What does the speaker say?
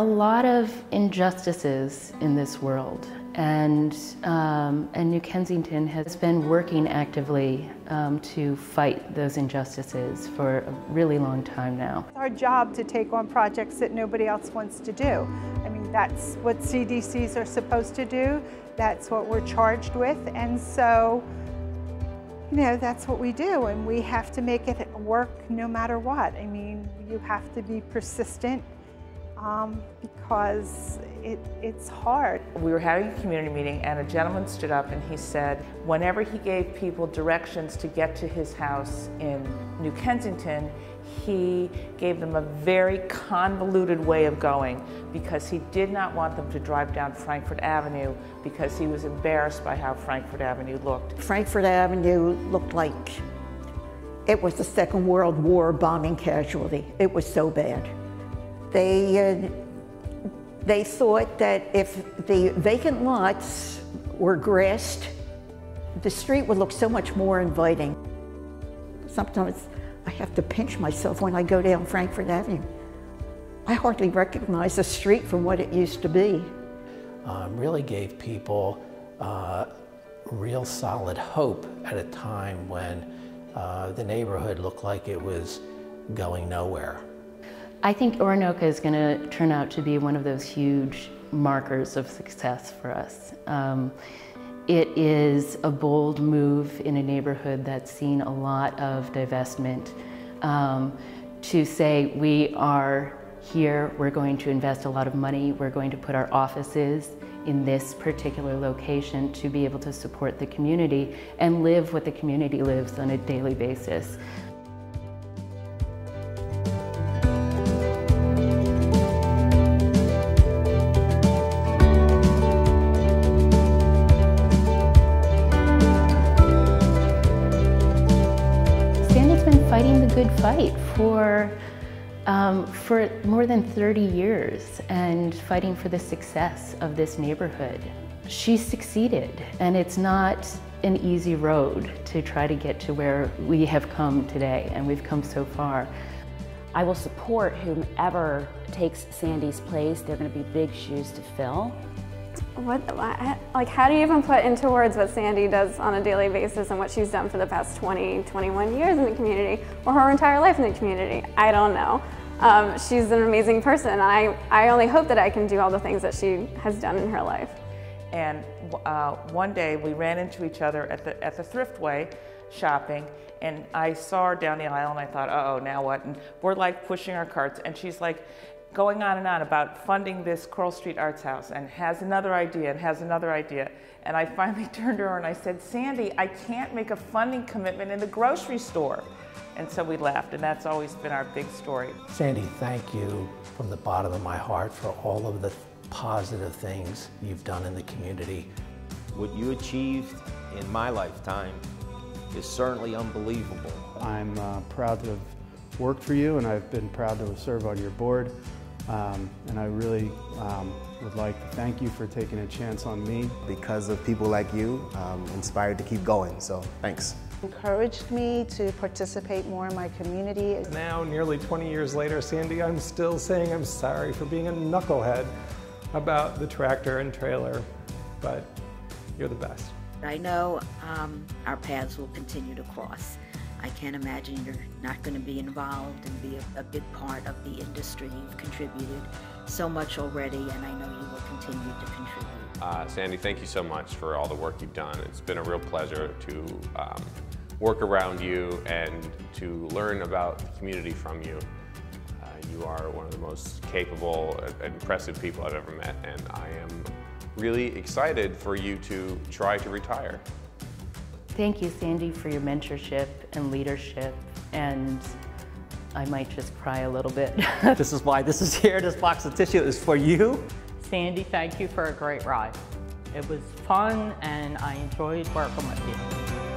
A lot of injustices in this world, and, um, and New Kensington has been working actively um, to fight those injustices for a really long time now. It's our job to take on projects that nobody else wants to do. I mean, that's what CDCs are supposed to do. That's what we're charged with, and so you know, that's what we do, and we have to make it work no matter what. I mean, you have to be persistent um, because it, it's hard. We were having a community meeting and a gentleman stood up and he said whenever he gave people directions to get to his house in New Kensington, he gave them a very convoluted way of going because he did not want them to drive down Frankford Avenue because he was embarrassed by how Frankford Avenue looked. Frankford Avenue looked like it was a Second World War bombing casualty. It was so bad. They, uh, they thought that if the vacant lots were grassed, the street would look so much more inviting. Sometimes I have to pinch myself when I go down Frankford Avenue. I hardly recognize the street from what it used to be. Um, really gave people uh, real solid hope at a time when uh, the neighborhood looked like it was going nowhere. I think Orinoka is going to turn out to be one of those huge markers of success for us. Um, it is a bold move in a neighborhood that's seen a lot of divestment um, to say we are here, we're going to invest a lot of money, we're going to put our offices in this particular location to be able to support the community and live what the community lives on a daily basis. Fighting the good fight for, um, for more than 30 years and fighting for the success of this neighborhood. She succeeded, and it's not an easy road to try to get to where we have come today, and we've come so far. I will support whomever takes Sandy's place. They're going to be big shoes to fill. What, like, how do you even put into words what Sandy does on a daily basis and what she's done for the past 20, 21 years in the community or her entire life in the community? I don't know. Um, she's an amazing person. I, I only hope that I can do all the things that she has done in her life. And uh, one day we ran into each other at the, at the Thriftway shopping and I saw her down the aisle and I thought, uh oh, now what? And we're like pushing our carts and she's like, going on and on about funding this Coral Street Arts House and has another idea and has another idea. And I finally turned to her and I said, Sandy, I can't make a funding commitment in the grocery store. And so we laughed, and that's always been our big story. Sandy, thank you from the bottom of my heart for all of the positive things you've done in the community. What you achieved in my lifetime is certainly unbelievable. I'm uh, proud to have worked for you, and I've been proud to serve on your board. Um, and I really um, would like to thank you for taking a chance on me. Because of people like you, um, inspired to keep going, so thanks. Encouraged me to participate more in my community. Now, nearly 20 years later, Sandy, I'm still saying I'm sorry for being a knucklehead about the tractor and trailer, but you're the best. I know um, our paths will continue to cross. I can't imagine you're not going to be involved and be a, a, big part of the industry. You've contributed so much already, and I know you will continue to contribute. Uh, Sandy, thank you so much for all the work you've done. It's been a real pleasure to um, work around you and to learn about the community from you. Uh, you are one of the most capable and impressive people I've ever met, and I am really excited for you to try to retire. Thank you, Sandy, for your mentorship and leadership. And I might just cry a little bit. this is why this is here. This box of tissue is for you. Sandy, thank you for a great ride. It was fun and I enjoyed working with you.